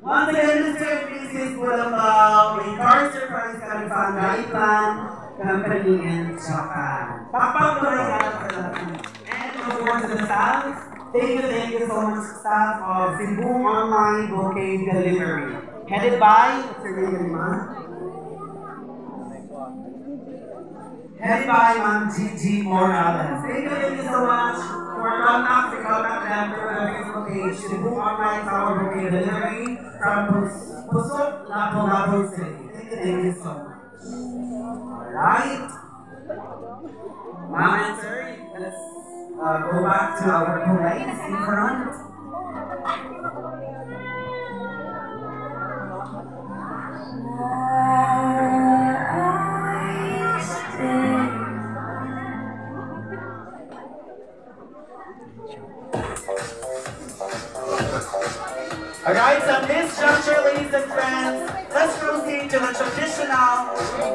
Once again, Mr. Mrs. Bulamba, we encourage your friends coming from Naipan, Company, and Japan. And of course, the staff, thank you, thank you so much, staff of Cebu Online Bouquet Delivery, headed by Mr. Lima by Ma'am Gigi Morales. Thank you, so much for contact, to contact them through the Facebook page, Cebu Online Tower Bouquet Delivery from Pusok, Lapu-Lapu City. Thank you, thank you so much. Alright. Ma'am and let's uh, go back to our parade in front. Alright, so this juncture, ladies and friends, let's proceed to the traditional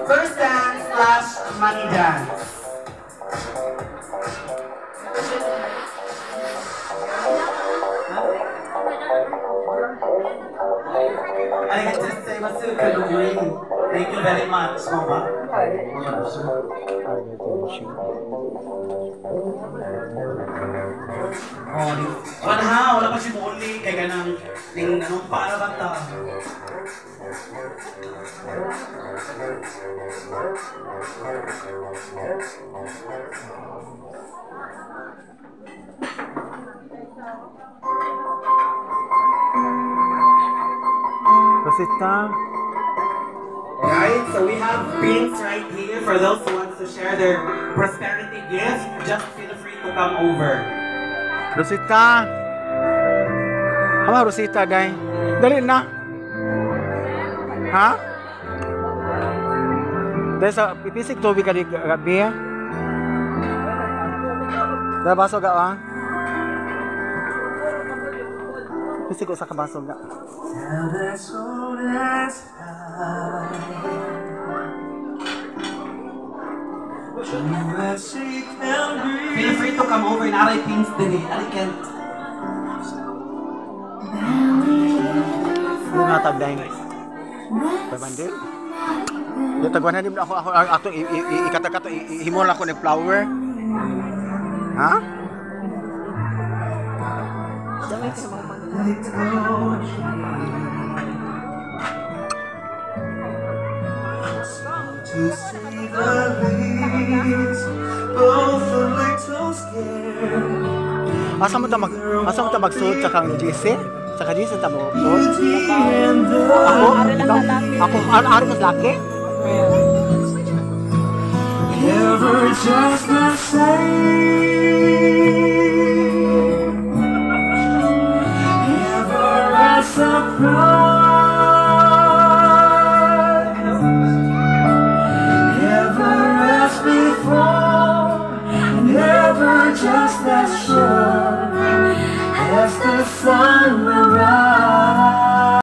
first dance slash money dance. I get to say your good ring. Thank you very much, Mama. Oh. Wala ha, wala pa si Molly. Kaya ganang, ting, anong para ba ta? Rosita. Alright, so we have pins right here for those who want to share their prosperity gifts. Just feel free to come over. Rosita. Ama Rosita, day. Dali na. Ha? Dahil sa pipisik tubig ka di gabi. Dahil baso ga ah. Pisik ko sa kabaso ga. Feel free to come over. Naray pins din Yung natag day. Pabandil. Yung tagwan na din ako ako ato ikata-kata ihimo lang ako ng flower. Ha? To see the leaves, both a little scared. Asa mo ta mag asa mo ta magsuot sa kang GC? Sa kang GC ta mo. Beauty and the Ako, ikaw, ako ar-ar mas laki. never just the same. As just as sure as the sun